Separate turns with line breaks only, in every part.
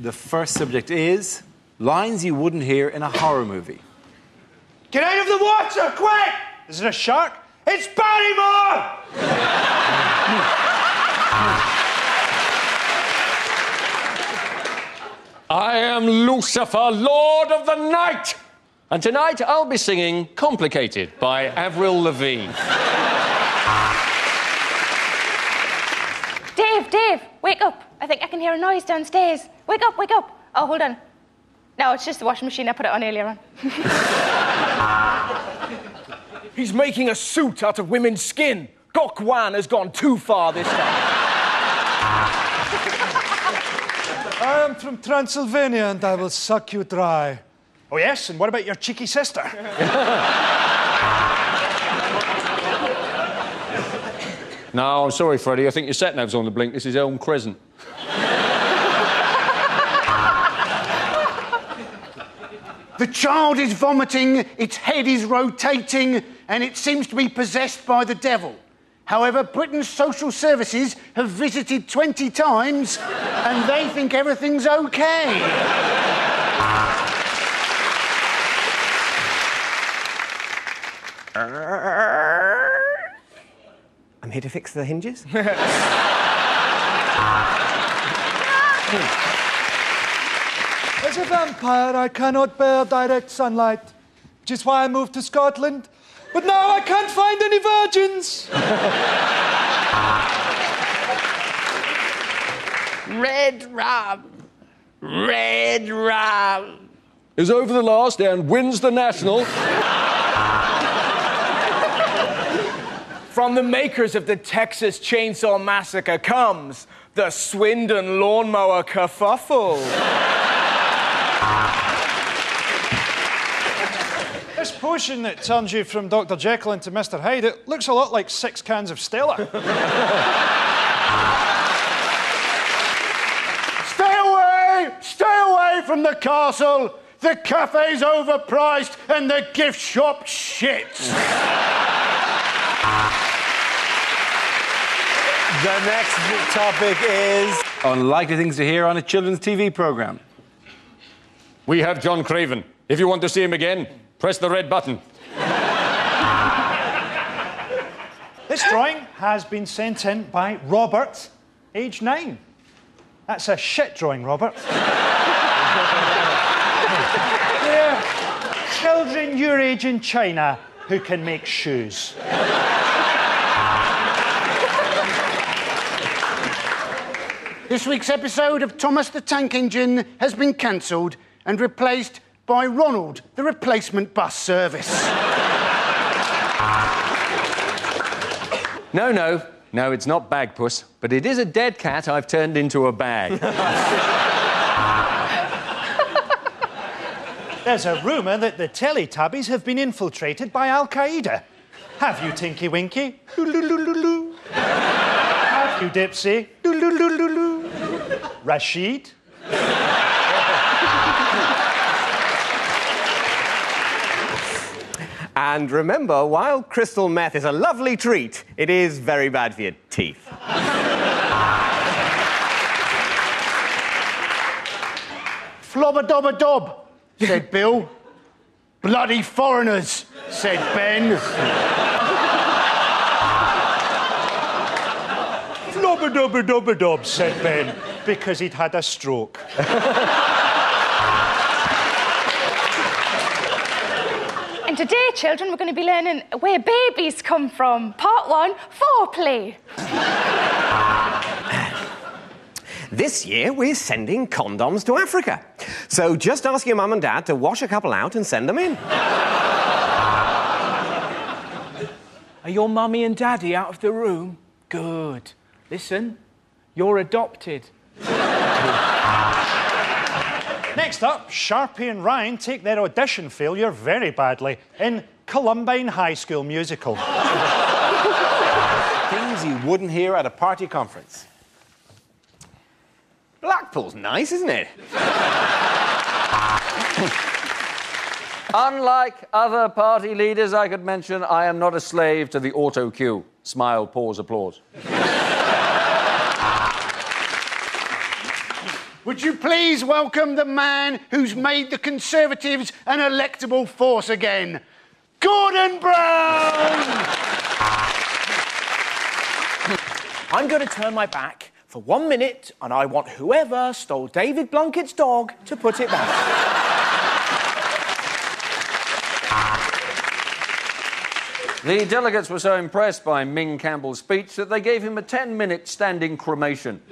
The first subject is lines you wouldn't hear in a horror movie.
Get out of the water, quick! Is it a shark? It's Barrymore!
I am Lucifer, Lord of the Night. And tonight I'll be singing Complicated by Avril Lavigne.
Dave, Dave, wake up. I think I can hear a noise downstairs. Wake up, wake up. Oh, hold on. No, it's just the washing machine. I put it on earlier on.
He's making a suit out of women's skin. Gok Wan has gone too far this time.
I am from Transylvania and I will suck you dry. Oh, yes? And what about your cheeky sister?
No, I'm sorry, Freddie. I think your sat nav's on the blink. This is Elm Crescent.
The child is vomiting, its head is rotating, and it seems to be possessed by the devil. However, Britain's social services have visited 20 times and they think everything's okay.
I'm here to fix the hinges. Hmm.
As a vampire, I cannot bear direct sunlight, which is why I moved to Scotland. But now I can't find any virgins.
Red rum. Red rum.
Is over the last and wins the national.
From the makers of the Texas Chainsaw Massacre comes the Swindon Lawnmower Kerfuffle.
This potion that turns you from Dr. Jekyll into Mr. Hyde, it looks a lot like six cans of Stella.
Stay away! Stay away from the castle! The cafe's overpriced and the gift shop shits!
The next topic is unlikely things to hear on a children's TV program.
We have John Craven. If you want to see him again, press the red button.
this drawing has been sent in by Robert, age nine. That's a shit drawing, Robert. They're children your age in China who can make shoes.
This week's episode of Thomas the Tank Engine has been cancelled and replaced by Ronald, the replacement bus service.
No, no, no, it's not Bagpuss, but it is a dead cat I've turned into a bag.
There's a rumour that the Teletubbies have been infiltrated by Al Qaeda. Have you, Tinky Winky? Have you, Dipsy? Rashid?
And remember, while crystal meth is a lovely treat, it is very bad for your teeth.
Dob, said Bill. Bloody foreigners, said Ben.
Flobber dobber dobber dob, said Ben, because he'd had a stroke.
And today, children, we're going to be learning where babies come from. Part one foreplay.
This year, we're sending condoms to Africa. So just ask your mum and dad to wash a couple out and send them in.
Are your mummy and daddy out of the room? Good. Listen, you're adopted.
Next up, Sharpay and Ryan take their audition failure very badly in Columbine High School Musical.
Things you wouldn't hear at a party conference.
Blackpool's nice, isn't it?
Unlike other party leaders I could mention, I am not a slave to the auto cue. Smile, pause, applause.
Would you please welcome the man who's made the Conservatives an electable force again, Gordon Brown!
I'm going to turn my back for one minute, and I want whoever stole David Blunkett's dog to put it back.
The delegates were so impressed by Ming Campbell's speech that they gave him a 10 minute standing cremation.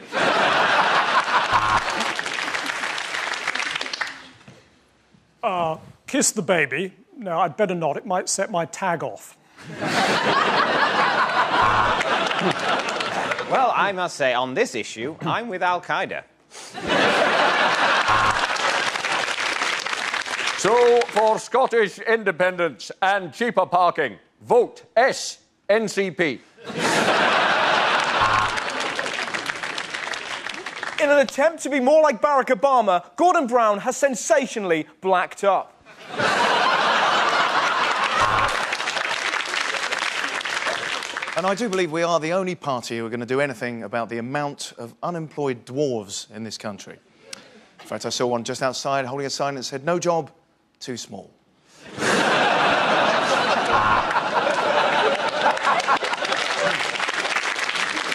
Kiss the baby. No, I'd better not. It might set my tag off.
Well, I must say, on this issue, I'm with Al Qaeda.
So, for Scottish independence and cheaper parking, vote S NCP.
In an attempt to be more like Barack Obama, Gordon Brown has sensationally blacked up.
And I do believe we are the only party who are going to do anything about the amount of unemployed dwarves in this country. In fact, I saw one just outside holding a sign that said, No job, too small.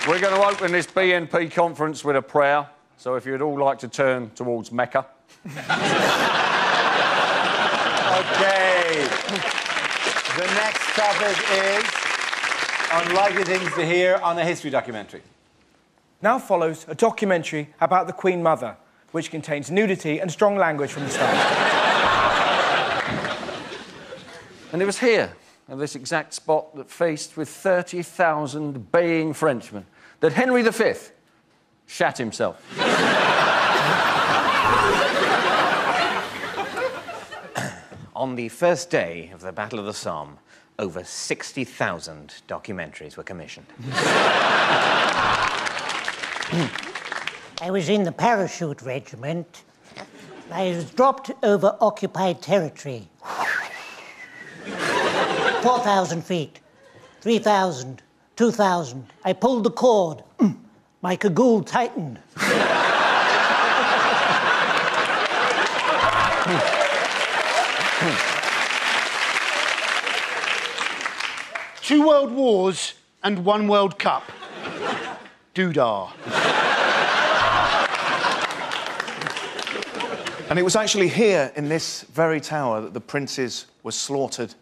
We're going to open this BNP conference with a prayer. So, if you'd all like to turn towards Mecca.
Okay. the next topic is unlikely things to hear on a history documentary.
Now follows a documentary about the Queen Mother, which contains nudity and strong language from the start.
And it was here, at this exact spot that faced with 30,000 baying Frenchmen, that Henry V shat himself.
On the first day of the Battle of the Somme, over 60,000 documentaries were commissioned.
I was in the parachute regiment. I was dropped over occupied territory. 4,000 feet, 3,000, 2,000. I pulled the cord. My cagoule tightened.
Two world wars and one World Cup. Doodah.
And it was actually here in this very tower that the princes were slaughtered.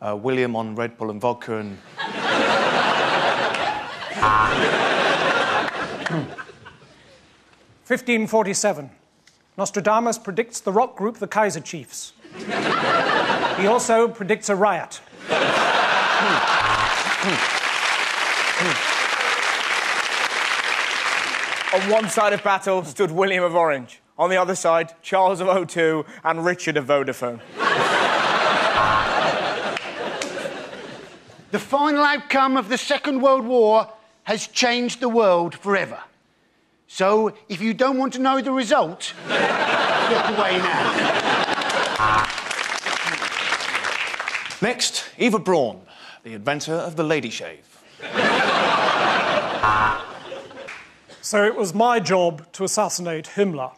Uh, William on Red Bull and vodka, and
1547. Nostradamus predicts the rock group the Kaiser Chiefs. He also predicts a riot.
On one side of battle stood William of Orange. On the other side, Charles of O2 and Richard of Vodafone.
The final outcome of the Second World War has changed the world forever. So, if you don't want to know the result, look away now.
Next, Eva Braun, the inventor of the lady shave.
So it was my job to assassinate Himmler.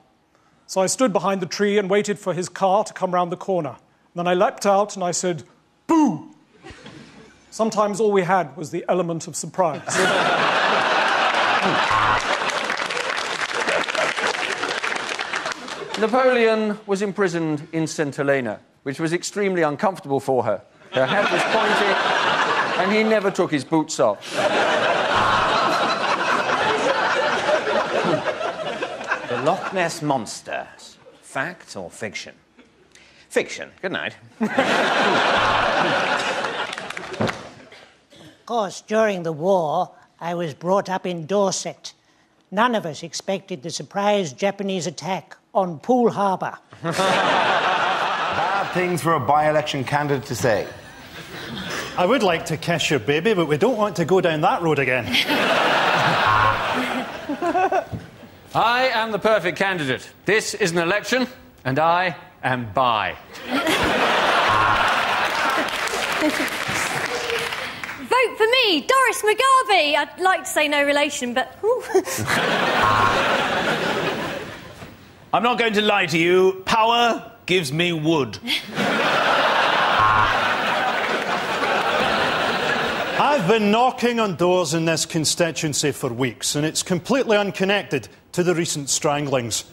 So I stood behind the tree and waited for his car to come round the corner. then I leapt out and I said, Boo! Sometimes all we had was the element of surprise.
Napoleon was imprisoned in St. Helena, which was extremely uncomfortable for her. Her head was pointy, and he never took his boots off.
The Loch Ness Monster. Fact or fiction? Fiction. Good night.
Of course, during the war, I was brought up in Dorset. None of us expected the surprise Japanese attack on Poole Harbour.
Bad things for a by election candidate to say.
I would like to kiss your baby, but we don't want to go down that road again.
I am the perfect candidate. This is an election, and I am by.
Vote for me, Doris McGarvey. I'd like to say no relation, but.
I'm not going to lie to you. Power gives me wood.
I've been knocking on doors in this constituency for weeks, and it's completely unconnected to the recent stranglings.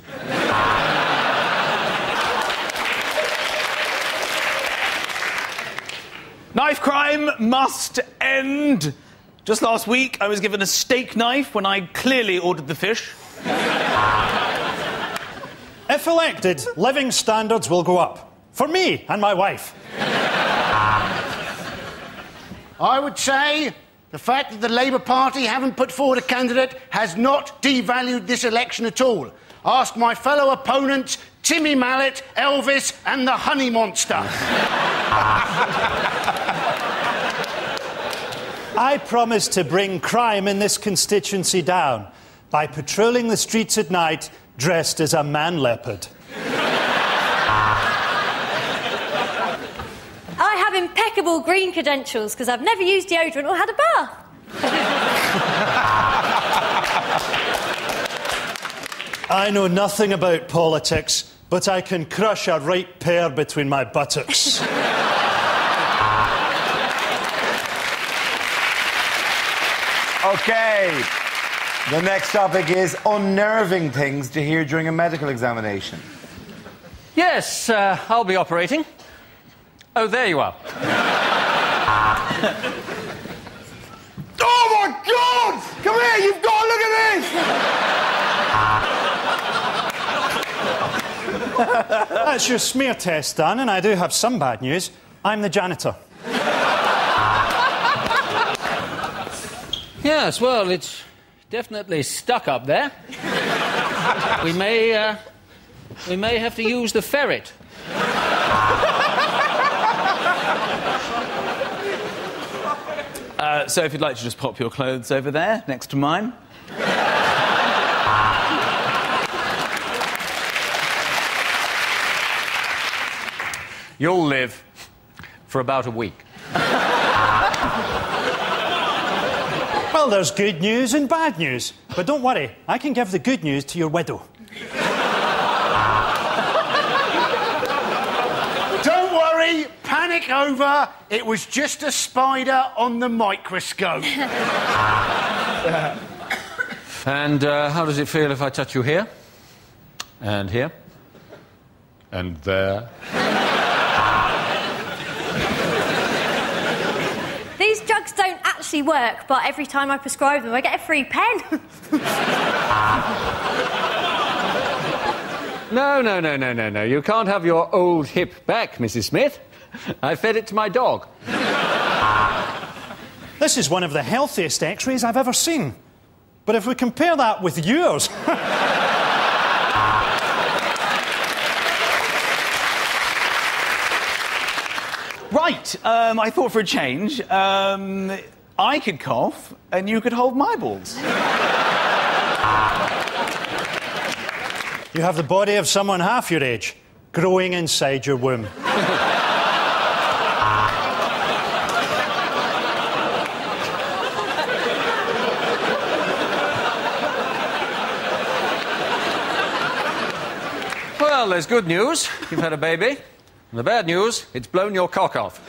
Knife crime must end. Just last week, I was given a steak knife when I clearly ordered the fish.
If elected, living standards will go up. For me and my wife.
I would say the fact that the Labour Party haven't put forward a candidate has not devalued this election at all. Ask my fellow opponents, Timmy Mallett, Elvis, and the Honey Monster.
I promise to bring crime in this constituency down by patrolling the streets at night dressed as a man leopard.
I have impeccable green credentials because I've never used deodorant or had a bath.
I know nothing about politics, but I can crush a right pear between my buttocks.
Okay. The next topic is unnerving things to hear during a medical examination.
Yes, uh, I'll be operating. Oh, there you are.
oh my God! Come here, you've got to look at this!
That's your smear test done, and I do have some bad news. I'm the janitor.
Yes, well, it's definitely stuck up there. we may, uh, we may have to use the ferret.
Uh, so if you'd like to just pop your clothes over there next to mine. You'll live
for about a week.
Well, there's good news and bad news. But don't worry, I can give the good news to your widow.
Don't worry, panic over. It was just a spider on the microscope.
And uh, how does it feel if I touch you here? And here? And there?
Don't actually work, but every time I prescribe them, I get a free pen.
No, no, no, no, no, no. You can't have your old hip back, Mrs. Smith. I fed it to my dog.
This is one of the healthiest x rays I've ever seen. But if we compare that with yours.
Right, um, I thought for a change, um, I could cough and you could hold my balls.
You have the body of someone half your age growing inside your womb.
Well, there's good news. You've had a baby. And the bad news, it's blown your cock off.